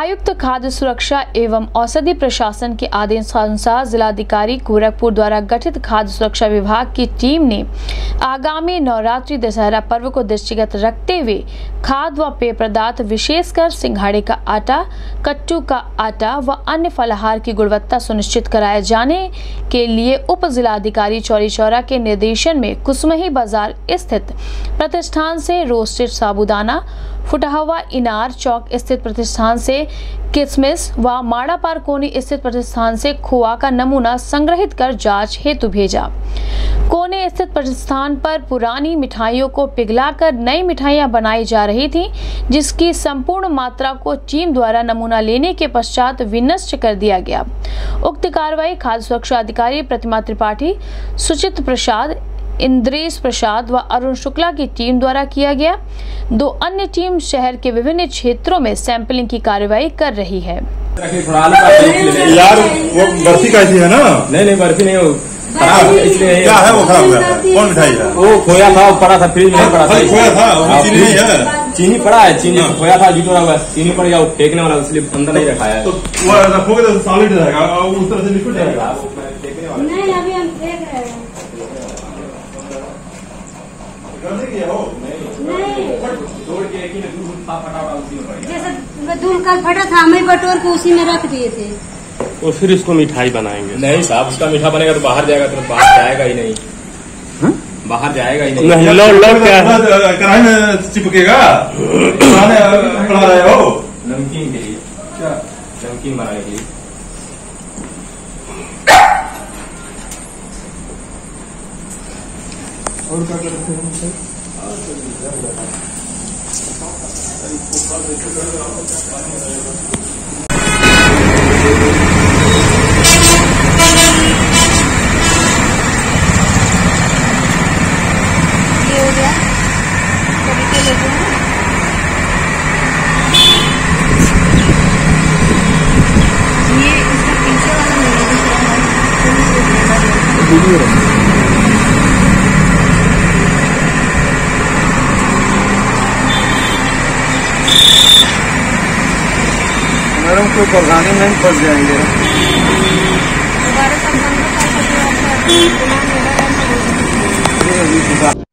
आयुक्त खाद्य सुरक्षा एवं औषधि प्रशासन के आदेशानुसार जिलाधिकारी गोरखपुर द्वारा गठित खाद्य सुरक्षा विभाग की टीम ने आगामी नवरात्रि दशहरा पर्व को दृष्टिगत रखते हुए खाद्य व पेय पदार्थ विशेषकर सिंघाड़े का आटा, कट्टू का आटा व अन्य फलाहार की गुणवत्ता सुनिश्चित कराए जाने के लिए उप जिलाधिकारी चौरी चौरा के निर्देशन में कुसमही बाज़ार स्थित प्रतिष्ठान से रोस्टेड साबुदाना फुटा इनार चौक स्थित प्रतिष्ठान से किसमिस व माड़ा कोनी स्थित प्रतिष्ठान से खोआ का नमूना संग्रहित कर जाँच हेतु भेजा। कोने स्थित प्रतिष्ठान पर पुरानी मिठाइयों को पिघलाकर नई मिठाइयाँ बनाई जा रही थी, जिसकी संपूर्ण मात्रा को टीम द्वारा नमूना लेने के पश्चात विनष्ट कर दिया गया। उक्त कार्रवाई खाद्य सुरक्षा अधिकारी प्रतिमा त्रिपाठी, सुचित प्रसाद इंद्रेश प्रसाद व अरुण शुक्ला की टीम द्वारा किया गया। दो अन्य टीम शहर के विभिन्न क्षेत्रों में सैंपलिंग की कार्रवाई कर रही है। यार वो बर्फ़ी कैसी है ना? नहीं नहीं बर्फ़ी नहीं खराब इसलिए क्या है वो खराब कौन मिठाई है? वो खोया था वो पड़ा था फ्रिज में पड़ा था। खोया था वो हाँ, चीनी है। चीनी पड़ा है चीनी हाँ। खोया था जीतो हुआ चीनी पड़ गया वो फेंकने वाला इसलिए अंदर नहीं रखा है तो रखोगे तो सॉलिड रहेगा उस तरह से लिक्विड रहेगा नहीं अभी हम देख रहे हैं गलती की है वो नहीं तोड़ के एक ही में दूध था फटा फटा उसी में पड़ गया जैसे दूध कल फटा था हमें बटोर के उसी में रख दिए थे तो फिर इसको मिठाई बनाएँगे। नहीं साहब उसका मीठा बनेगा तो बाहर जाएगा तो बाहर जाएगा ही नहीं। बाहर जाएगा ही नहीं। नहीं लो लो क्या? कढ़ाई में चिपकेगा। हो। नमकीन के लिए। क्या? नमकीन बनाने के लिए। और क्या करते हैं ये हो गया। कभी के लेते हैं ये इसका पीछे वाला नहीं है। मैडम कोई परेशानी नहीं फंस जाएँगे। दोबारा